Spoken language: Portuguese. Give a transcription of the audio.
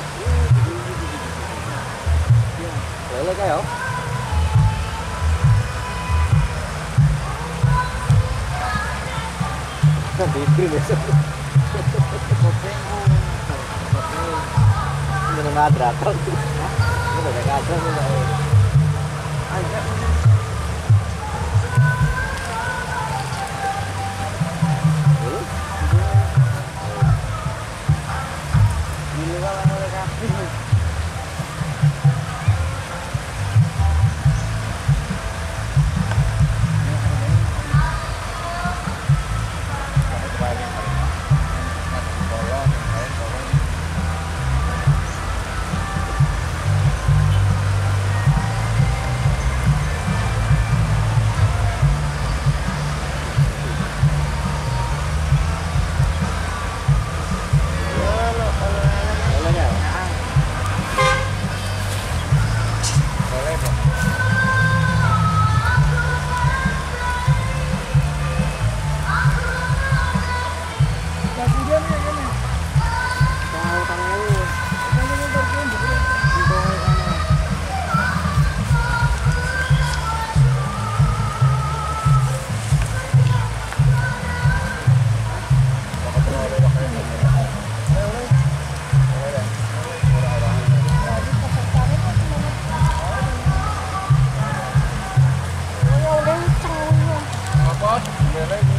ketok. Lele kae yo. Kan dibri besok. Ini nggak ada kan? Ini udah ada kan? agak Gila Really?